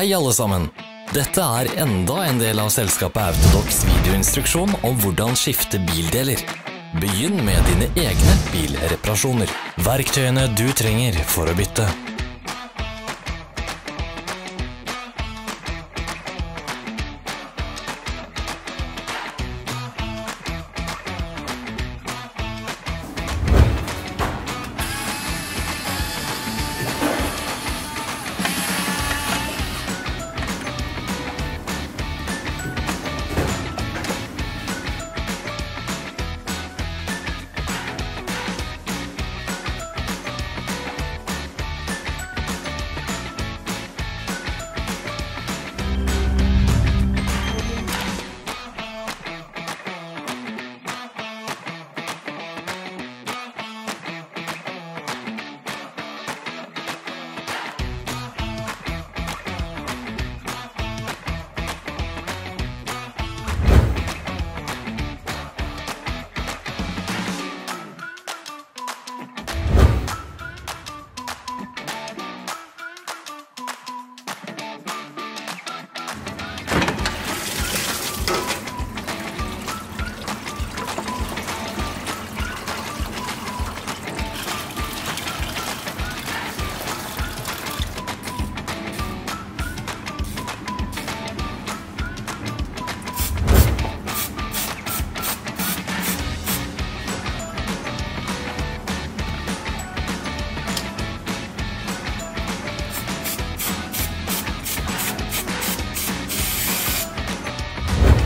Hei alle sammen! Dette er enda en del av selskapet Autodox videoinstruksjon om hvordan skifte bildeler. Begynn med dine egne bilreparasjoner. Verktøyene du trenger for å bytte.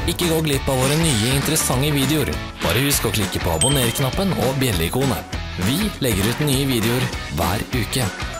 Ikke gå glipp av våre nye interessante videoer. Bare husk å klikke på abonner-knappen og bjelleikonet. Vi legger ut nye videoer hver uke.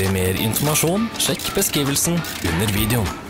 For mer informasjon, sjekk beskrivelsen under videoen.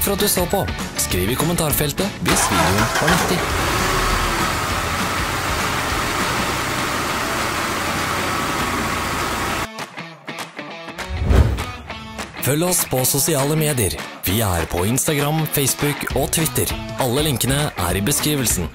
Takk for at du så på. Skriv i kommentarfeltet hvis videoen var nyttig. Følg oss på sosiale medier. Vi er på Instagram, Facebook og Twitter. Alle linkene er i beskrivelsen.